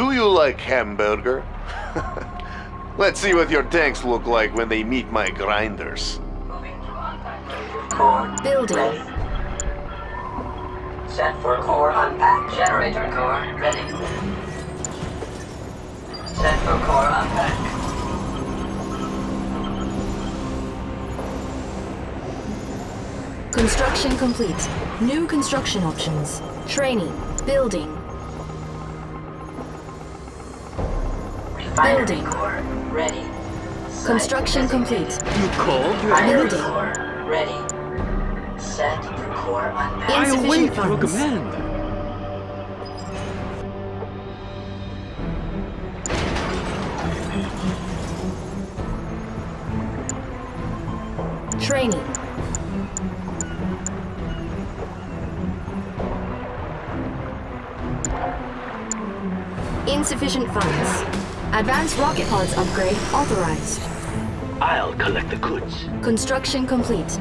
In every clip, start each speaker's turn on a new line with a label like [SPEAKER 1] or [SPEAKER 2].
[SPEAKER 1] Do you like hamburger? Let's see what your tanks look like when they meet my grinders.
[SPEAKER 2] Core
[SPEAKER 3] Building.
[SPEAKER 2] ready. Set for core unpack. Generator core ready. Set for core unpack.
[SPEAKER 3] Construction complete. New construction options. Training. Building. Building.
[SPEAKER 2] core ready.
[SPEAKER 3] Construction complete.
[SPEAKER 4] You called? You're
[SPEAKER 2] Refinery
[SPEAKER 3] Building.
[SPEAKER 2] core ready. Set for core unpack.
[SPEAKER 4] I await your command.
[SPEAKER 3] Training. Advanced rocket pods upgrade authorized.
[SPEAKER 5] I'll collect the goods.
[SPEAKER 3] Construction complete.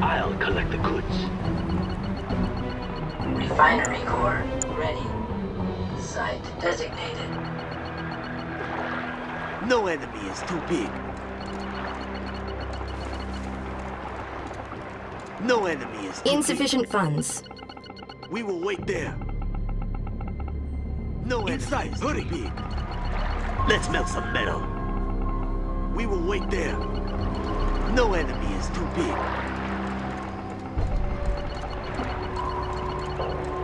[SPEAKER 5] I'll collect the goods.
[SPEAKER 2] Refinery core ready. Site designated.
[SPEAKER 6] No enemy is too big. No enemy is too
[SPEAKER 3] Insufficient funds.
[SPEAKER 6] We will wait there. No enemy is too big. Let's melt some metal. We will wait there. No enemy is too big.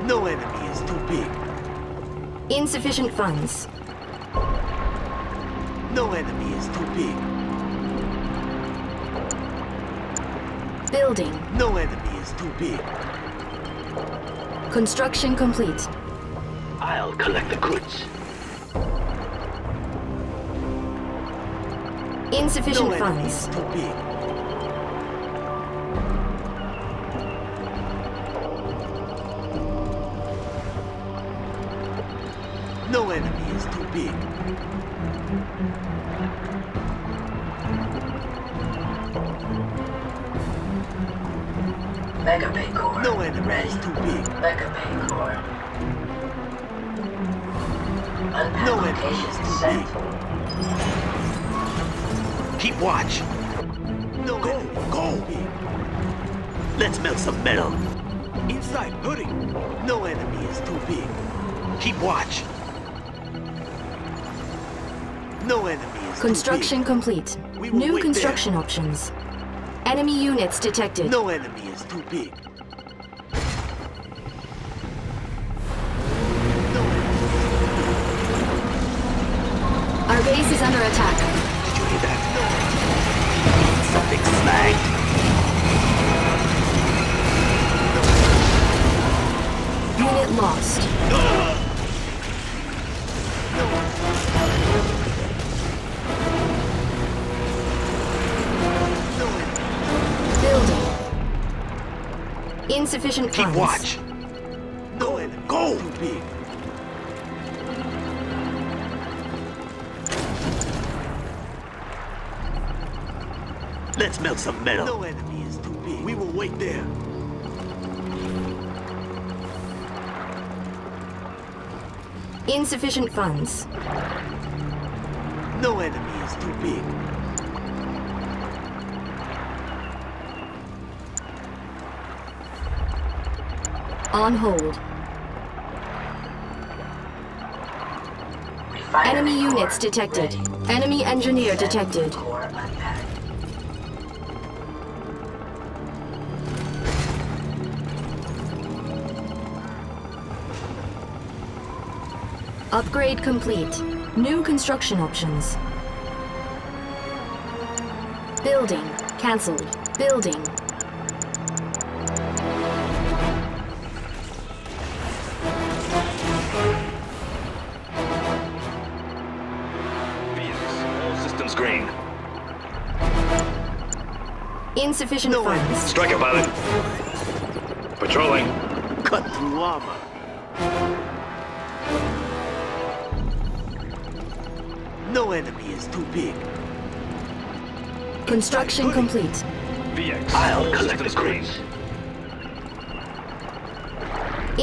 [SPEAKER 6] No enemy is too big.
[SPEAKER 3] Insufficient funds.
[SPEAKER 6] No enemy is too big.
[SPEAKER 3] Building.
[SPEAKER 6] No enemy is too big.
[SPEAKER 3] Construction complete.
[SPEAKER 5] I'll collect the goods.
[SPEAKER 3] Insufficient
[SPEAKER 6] no
[SPEAKER 3] funds.
[SPEAKER 6] No enemy is too big.
[SPEAKER 2] Mecha Bay core
[SPEAKER 6] No enemy
[SPEAKER 2] ready.
[SPEAKER 6] is too big.
[SPEAKER 2] Mecha Bay core. Unpack
[SPEAKER 6] No enemy
[SPEAKER 2] location
[SPEAKER 6] is too
[SPEAKER 2] set.
[SPEAKER 6] Keep watch. No go, go. Let's melt some metal. Inside, hurry. No enemy is too big. Keep watch. No enemy is
[SPEAKER 3] Construction complete. New construction options. Enemy units detected.
[SPEAKER 6] No enemy is too big. No.
[SPEAKER 3] Our base is under attack. Unit lost. Building. Insufficient
[SPEAKER 6] Keep
[SPEAKER 3] funds.
[SPEAKER 6] watch. No enemy. Go. Too big. Let's melt some metal. No enemy is too big. We will wait there.
[SPEAKER 3] Insufficient funds.
[SPEAKER 6] No enemy is too big.
[SPEAKER 3] On hold. Enemy units detected. Enemy engineer
[SPEAKER 2] Set
[SPEAKER 3] detected. Upgrade complete. New construction options. Building. Cancelled. Building.
[SPEAKER 5] Phoenix, all systems green.
[SPEAKER 3] Insufficient
[SPEAKER 6] No way.
[SPEAKER 3] funds.
[SPEAKER 5] Striker pilot. Patrolling.
[SPEAKER 6] Cut through armor. No enemy is too big.
[SPEAKER 3] Construction complete.
[SPEAKER 5] VX. I'll collect the goods.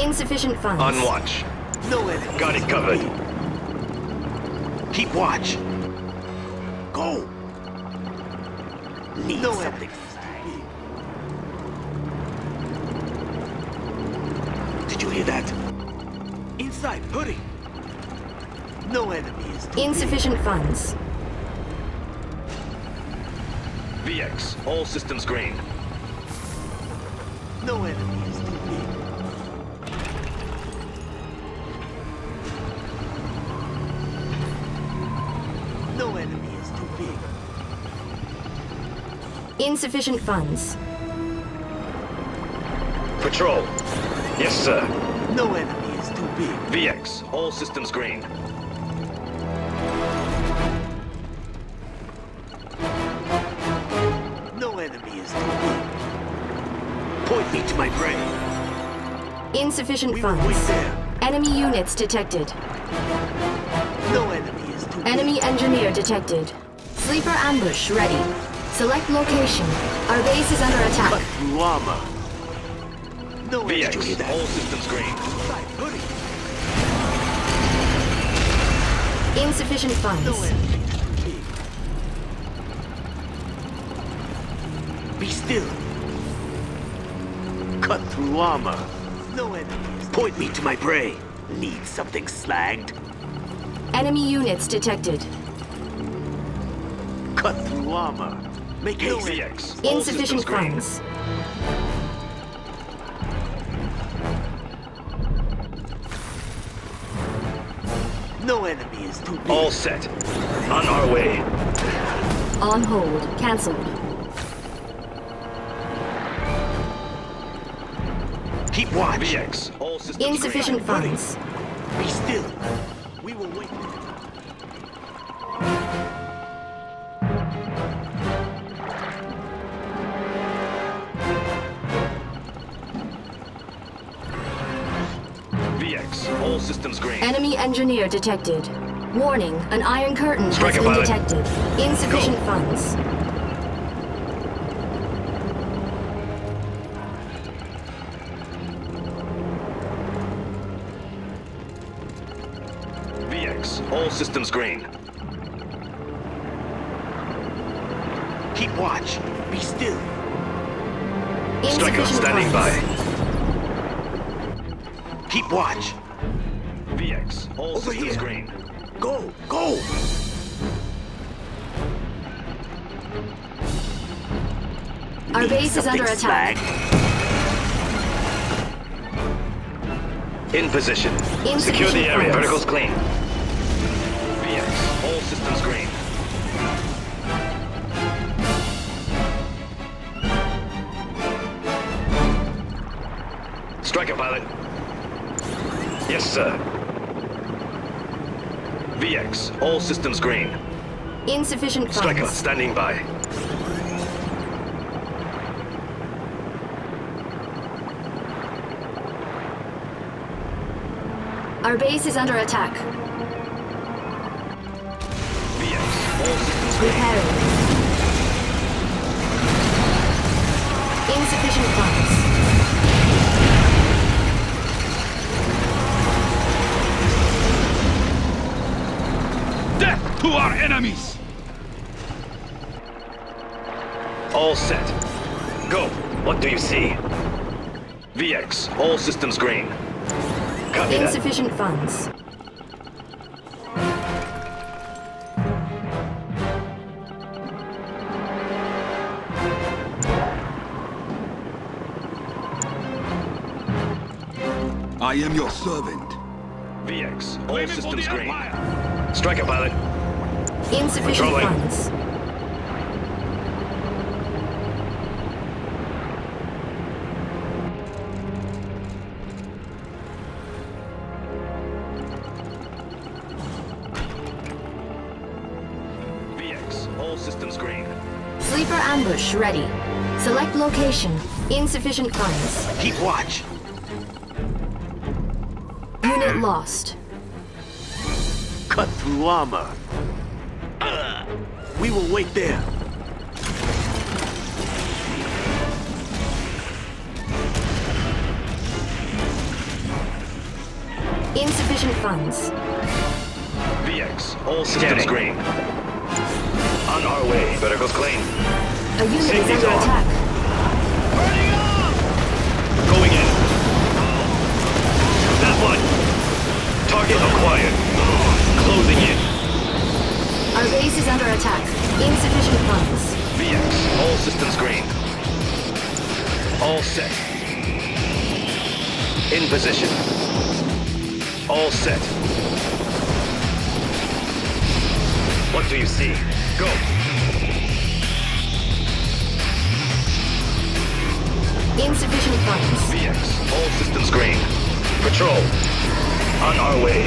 [SPEAKER 3] Insufficient funds.
[SPEAKER 5] On watch.
[SPEAKER 6] No enemy.
[SPEAKER 5] Got
[SPEAKER 6] is
[SPEAKER 5] it
[SPEAKER 6] too
[SPEAKER 5] covered.
[SPEAKER 6] big. Keep watch. Go. Need something. Did you hear that? Inside, hurry. No enemy is too
[SPEAKER 3] Insufficient funds.
[SPEAKER 5] VX, all systems green.
[SPEAKER 6] big. No enemy is too big. No enemy is too big.
[SPEAKER 3] Insufficient funds.
[SPEAKER 5] Patrol. Yes, sir.
[SPEAKER 6] No enemy is too big.
[SPEAKER 5] VX, all systems green.
[SPEAKER 3] Insufficient
[SPEAKER 6] We
[SPEAKER 3] funds. Enemy units detected.
[SPEAKER 6] No enemy is too
[SPEAKER 3] Enemy
[SPEAKER 6] big.
[SPEAKER 3] engineer detected. Sleeper ambush ready. Select location. Our base is under
[SPEAKER 6] Cut
[SPEAKER 3] attack.
[SPEAKER 6] through armor. No enemy. Did you hear
[SPEAKER 5] VX,
[SPEAKER 6] that?
[SPEAKER 5] all systems green.
[SPEAKER 6] Inside, hurry.
[SPEAKER 3] Insufficient
[SPEAKER 6] No
[SPEAKER 3] funds.
[SPEAKER 6] enemy is too big. Be still. Cut through armor. No enemy is Point me to my prey. Need something slagged?
[SPEAKER 3] Enemy units detected.
[SPEAKER 6] Cut through armor. Make haste.
[SPEAKER 5] VX,
[SPEAKER 3] Insufficient
[SPEAKER 5] systems
[SPEAKER 3] funds.
[SPEAKER 6] No enemy is too big.
[SPEAKER 5] All set. On our way.
[SPEAKER 3] On hold. Cancelled.
[SPEAKER 6] Keep watch.
[SPEAKER 5] VX, all systems
[SPEAKER 3] Insufficient
[SPEAKER 5] green.
[SPEAKER 3] funds.
[SPEAKER 6] Be still. We will wait.
[SPEAKER 5] VX, all systems green.
[SPEAKER 3] Enemy engineer detected. Warning, an iron curtain
[SPEAKER 5] Strike
[SPEAKER 3] has been
[SPEAKER 5] pilot.
[SPEAKER 3] detected. Insufficient funds.
[SPEAKER 5] Systems green.
[SPEAKER 6] Keep watch. Be still.
[SPEAKER 5] Striker
[SPEAKER 3] Insufficient
[SPEAKER 5] standing by.
[SPEAKER 6] Keep watch.
[SPEAKER 5] VX, all
[SPEAKER 6] Over
[SPEAKER 5] systems
[SPEAKER 6] here.
[SPEAKER 5] green.
[SPEAKER 6] Go. Go.
[SPEAKER 3] Our
[SPEAKER 6] Need
[SPEAKER 3] base is under attack.
[SPEAKER 6] slagged?
[SPEAKER 5] In position.
[SPEAKER 3] Insufficient
[SPEAKER 5] Secure the area.
[SPEAKER 3] funds.
[SPEAKER 5] Vertical's clean. All systems green. Striker pilot. Yes, sir. VX, all systems green.
[SPEAKER 3] Insufficient
[SPEAKER 5] Striker standing by.
[SPEAKER 3] Our base is under attack. Repairing. Insufficient funds.
[SPEAKER 4] Death to our enemies!
[SPEAKER 5] All set. Go. What do you see? VX, all systems green. Copy that.
[SPEAKER 3] Insufficient funds.
[SPEAKER 4] Am your servant.
[SPEAKER 5] VX, all
[SPEAKER 4] Claiming
[SPEAKER 5] systems green.
[SPEAKER 4] Empire!
[SPEAKER 5] Striker pilot.
[SPEAKER 3] Insufficient
[SPEAKER 5] Patrolling.
[SPEAKER 3] funds.
[SPEAKER 5] VX, all systems green.
[SPEAKER 3] Sleeper ambush ready. Select location. Insufficient funds.
[SPEAKER 6] Keep watch.
[SPEAKER 3] Unit lost.
[SPEAKER 6] Cut through armor. We will wait there.
[SPEAKER 3] Insufficient funds.
[SPEAKER 5] VX, all systems green. On our way. Better go clean.
[SPEAKER 3] A unit is under
[SPEAKER 5] on.
[SPEAKER 3] attack.
[SPEAKER 5] Going Acquired. Closing in.
[SPEAKER 3] Our base is under attack. Insufficient funds.
[SPEAKER 5] VX, all systems green. All set. In position. All set. What do you see? Go.
[SPEAKER 3] Insufficient funds.
[SPEAKER 5] VX, all systems green. Patrol. On our way.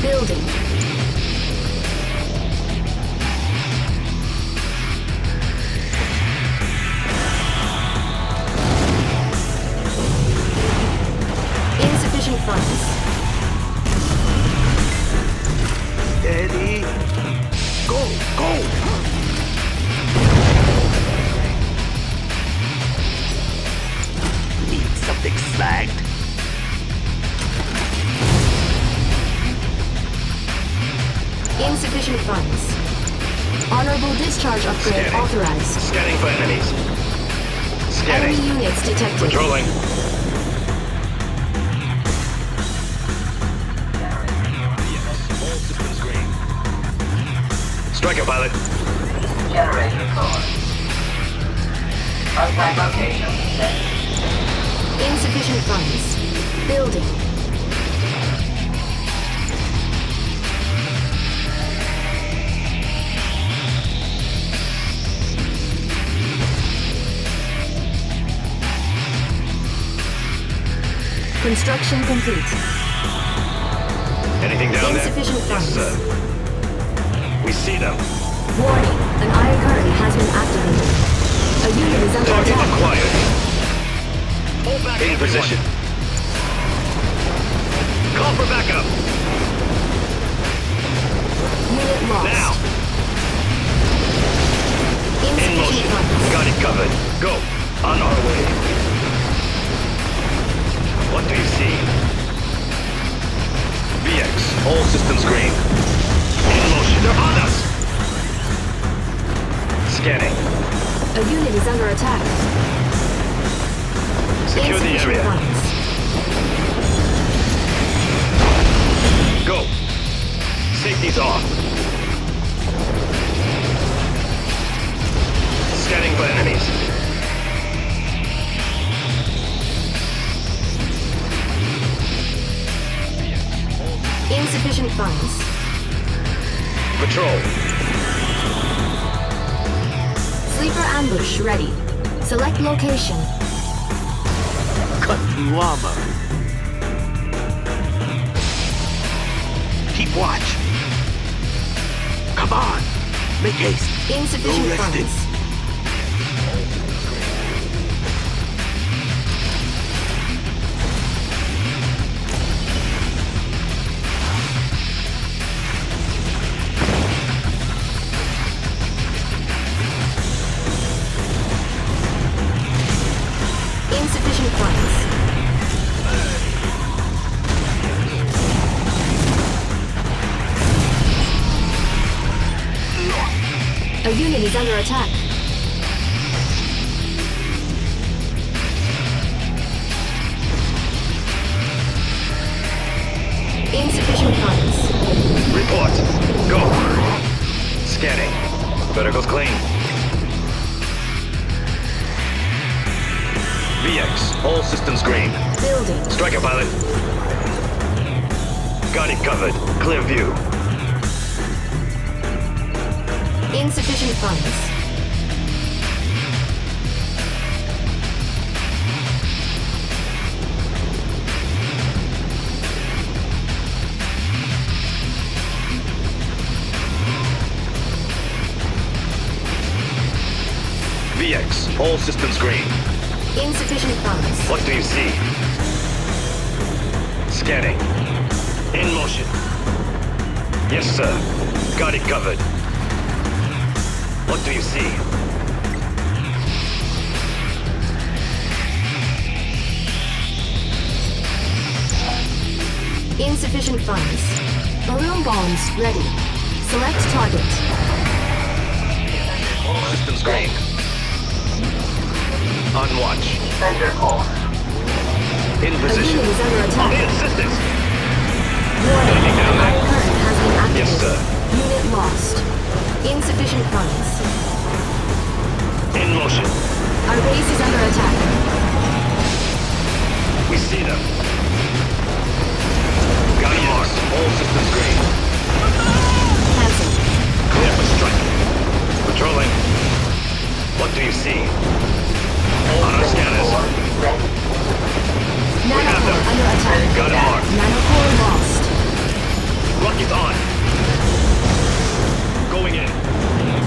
[SPEAKER 3] Building. Insufficient funds.
[SPEAKER 6] Steady. Go, go.
[SPEAKER 3] Insufficient funds. Honorable discharge upgrade
[SPEAKER 5] Scanning.
[SPEAKER 3] authorized.
[SPEAKER 5] Scanning for enemies.
[SPEAKER 3] Enemy
[SPEAKER 5] Scanning.
[SPEAKER 3] units detected.
[SPEAKER 5] Patrolling. VX, all systems green. Striker pilot.
[SPEAKER 2] Generator core. Contact location set.
[SPEAKER 3] Insufficient funds. Building. Construction complete.
[SPEAKER 5] Anything down there?
[SPEAKER 3] Insufficient
[SPEAKER 5] Yes,
[SPEAKER 3] funds.
[SPEAKER 5] sir. We see them.
[SPEAKER 3] Warning, an iron curtain has been activated. A unit is under
[SPEAKER 5] Target
[SPEAKER 3] attack.
[SPEAKER 5] acquired. In position. Call for backup.
[SPEAKER 3] Unit lost.
[SPEAKER 5] Now. In motion.
[SPEAKER 3] funds.
[SPEAKER 5] Got it covered. Go. On our way. What do you see? VX, all systems green. In motion. They're on us. Scanning.
[SPEAKER 3] A unit is under attack.
[SPEAKER 5] Secure the area. Go. Safety's off. Scanning for enemies.
[SPEAKER 3] Insufficient funds.
[SPEAKER 5] Patrol.
[SPEAKER 3] Sleeper ambush ready. Select location.
[SPEAKER 6] Cut through armor. Keep watch. Come on. Make haste.
[SPEAKER 3] Insufficient
[SPEAKER 6] No
[SPEAKER 3] funds. Is under attack. Insufficient funds.
[SPEAKER 5] Report. Go. Scanning. Better go clean. VX, all systems green.
[SPEAKER 3] Building.
[SPEAKER 5] Striker pilot. Got it covered. Clear view.
[SPEAKER 3] Insufficient funds.
[SPEAKER 5] VX, all systems green.
[SPEAKER 3] Insufficient funds.
[SPEAKER 5] What do you see? Scanning. In motion. Yes, sir. Got it covered. What do you see?
[SPEAKER 3] Insufficient Insufficient funds. Balloon bombs ready. Select target.
[SPEAKER 5] All systems green. On watch.
[SPEAKER 2] Defender core.
[SPEAKER 5] In position.
[SPEAKER 3] unit is under
[SPEAKER 5] On the assistance.
[SPEAKER 3] Warning.
[SPEAKER 5] Anything down there?
[SPEAKER 3] Current has been activated.
[SPEAKER 5] Yes, sir.
[SPEAKER 3] Unit lost. Insufficient funds.
[SPEAKER 5] In motion.
[SPEAKER 3] Our base is under attack.
[SPEAKER 5] We see them. Got him marked. All systems green.
[SPEAKER 3] Cancel.
[SPEAKER 5] Clear for strike. Patrolling. What do you see? On our scanners.
[SPEAKER 3] Nanocore
[SPEAKER 5] them.
[SPEAKER 3] under attack.
[SPEAKER 5] Got him marked.
[SPEAKER 3] Nanocore lost.
[SPEAKER 5] Rocket on. Going in.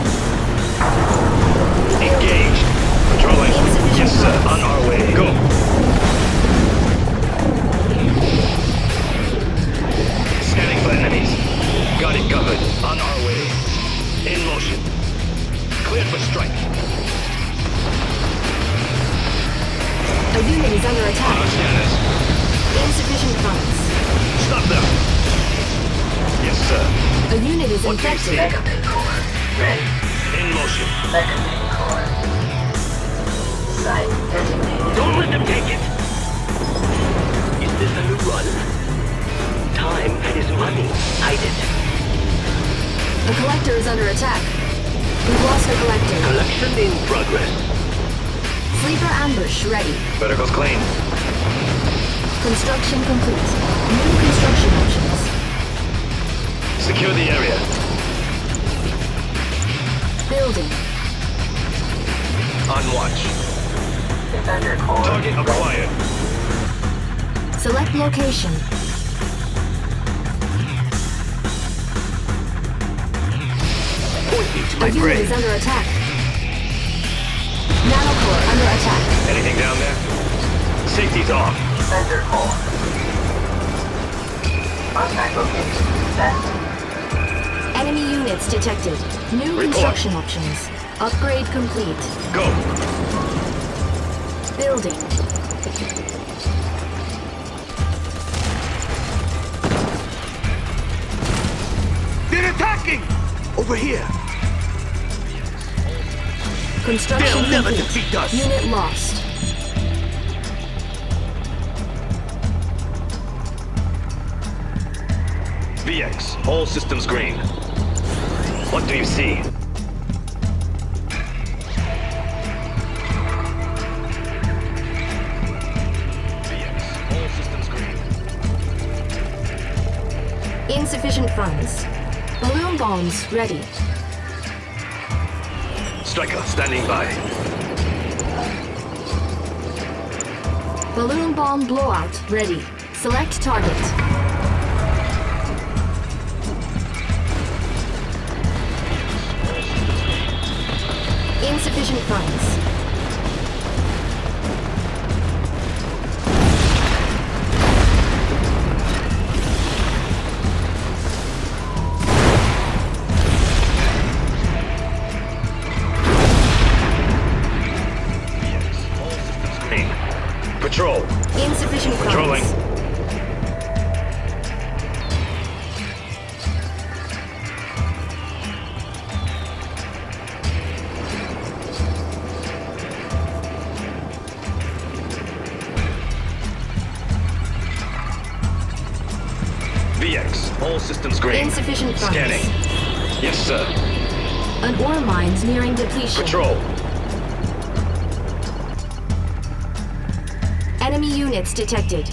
[SPEAKER 3] Sleeper ambush ready.
[SPEAKER 5] Better goes clean.
[SPEAKER 3] Construction complete. New construction options.
[SPEAKER 5] Secure the area.
[SPEAKER 3] Building.
[SPEAKER 5] On watch.
[SPEAKER 2] Defender core.
[SPEAKER 5] Target acquired.
[SPEAKER 3] Select location.
[SPEAKER 6] Point me to
[SPEAKER 3] A
[SPEAKER 6] my
[SPEAKER 3] unit
[SPEAKER 6] brain.
[SPEAKER 3] is under attack. Nanocore under attack.
[SPEAKER 5] Anything down there? Safety's off.
[SPEAKER 2] Defender core. Contact location. Set.
[SPEAKER 3] Enemy units detected. New
[SPEAKER 5] Report.
[SPEAKER 3] construction options. Upgrade complete.
[SPEAKER 5] Go.
[SPEAKER 3] Building.
[SPEAKER 6] They're attacking! Over here.
[SPEAKER 3] Construction
[SPEAKER 6] They'll never
[SPEAKER 3] complete.
[SPEAKER 6] defeat us.
[SPEAKER 3] Unit lost.
[SPEAKER 5] VX, all systems green. What do you see? VX, all systems green.
[SPEAKER 3] Insufficient funds. Balloon bombs ready.
[SPEAKER 5] Striker, standing by.
[SPEAKER 3] Balloon bomb blowout ready. Select target. Insufficient funds.
[SPEAKER 5] Systems green.
[SPEAKER 3] Insufficient funds.
[SPEAKER 5] Scanning. Yes, sir.
[SPEAKER 3] An ore mine's nearing depletion.
[SPEAKER 5] Patrol.
[SPEAKER 3] Enemy units detected.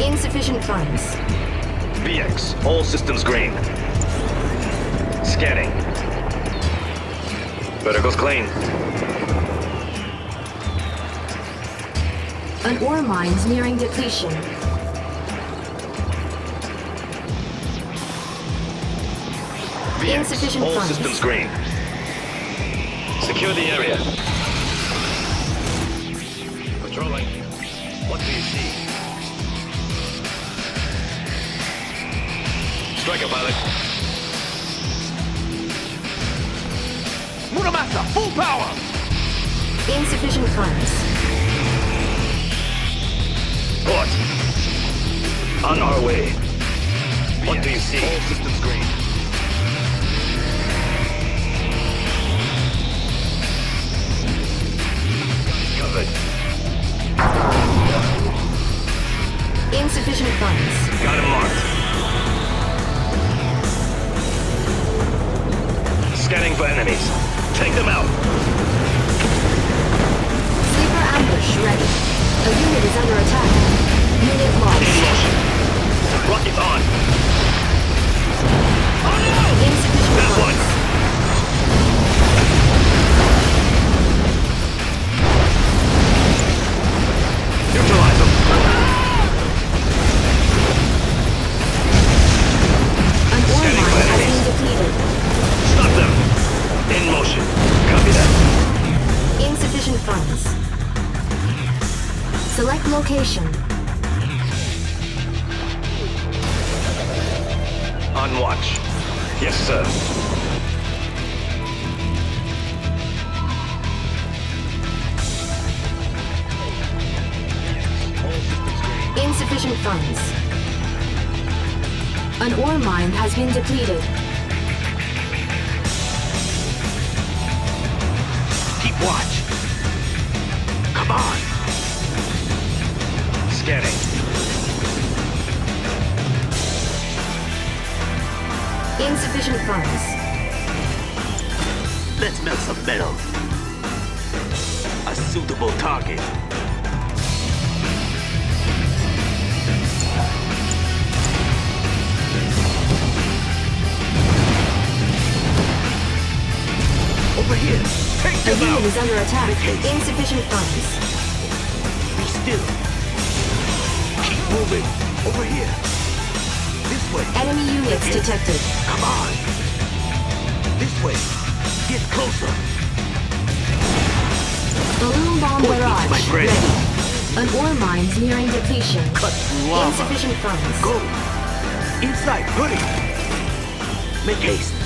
[SPEAKER 3] Insufficient funds.
[SPEAKER 5] VX, all systems green. Scanning. Goes clean.
[SPEAKER 3] An ore mine's nearing depletion.
[SPEAKER 5] VX,
[SPEAKER 3] Insufficient
[SPEAKER 5] all
[SPEAKER 3] funds.
[SPEAKER 5] systems green. Secure the area. Patrolling. What do you see? Striker pilot.
[SPEAKER 6] Muramasa, full power!
[SPEAKER 3] Insufficient funds.
[SPEAKER 5] Port. On our way. What do you see?
[SPEAKER 4] All systems green.
[SPEAKER 5] Covered.
[SPEAKER 3] Insufficient funds.
[SPEAKER 5] Got him marked. Scanning for enemies. Take them out.
[SPEAKER 3] Sleeper ambush ready. A unit is under attack. Unit lost. Has been depleted.
[SPEAKER 6] Keep watch. Come on.
[SPEAKER 5] Scanning.
[SPEAKER 3] Insufficient funds.
[SPEAKER 6] Let's melt some metal. A suitable target. Over here. Take
[SPEAKER 3] A
[SPEAKER 6] them
[SPEAKER 3] unit
[SPEAKER 6] out.
[SPEAKER 3] is under attack. Insufficient funds.
[SPEAKER 6] Be still. Keep moving. Over here. This way.
[SPEAKER 3] Enemy units detected.
[SPEAKER 6] Come on. This way. Get closer.
[SPEAKER 3] Balloon bomb barrage
[SPEAKER 6] my
[SPEAKER 3] ready. An ore mine's nearing depletion.
[SPEAKER 6] Cut lava.
[SPEAKER 3] Insufficient funds.
[SPEAKER 6] Go. Inside. Hurry. Make haste.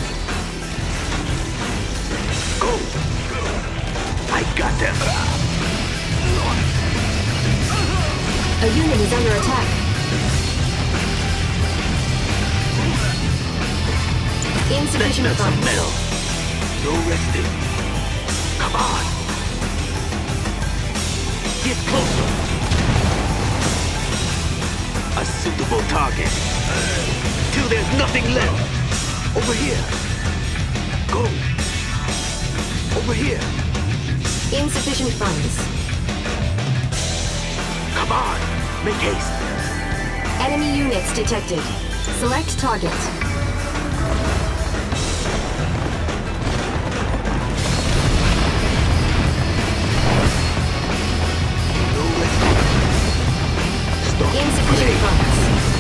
[SPEAKER 6] I got them.
[SPEAKER 3] A unit is under attack. Insufficient funds.
[SPEAKER 6] metal. No resting. Come on. Get closer. A suitable target. Till there's nothing left. Over here. Go. Over here.
[SPEAKER 3] Insufficient funds.
[SPEAKER 6] Come on. Make haste.
[SPEAKER 3] Enemy units detected. Select target.
[SPEAKER 6] No resting. Stop.
[SPEAKER 3] Insufficient funds.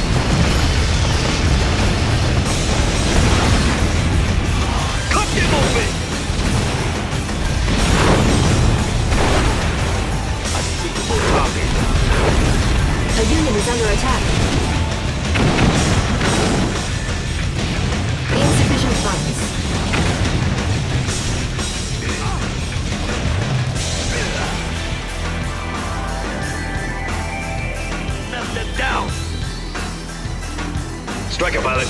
[SPEAKER 5] Striker pilot.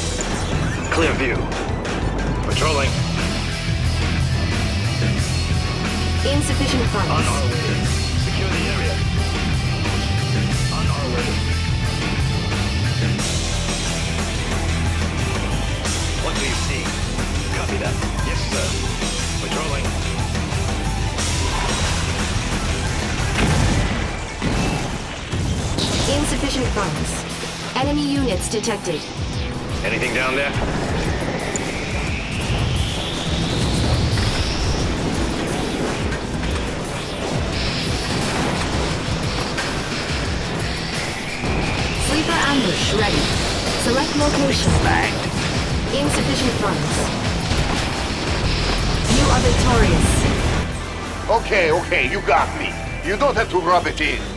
[SPEAKER 5] Clear view. Patrolling.
[SPEAKER 3] Insufficient
[SPEAKER 5] On
[SPEAKER 3] funds.
[SPEAKER 5] our way. Secure the area. On our way. What do you see? Copy that. Yes, sir. Patrolling.
[SPEAKER 3] Insufficient funds. Enemy units detected.
[SPEAKER 5] Anything down there?
[SPEAKER 3] Sleeper ambush ready. Select location.
[SPEAKER 6] Bagged.
[SPEAKER 3] Insufficient funds. You are victorious.
[SPEAKER 1] Okay, okay, you got me. You don't have to rub it in.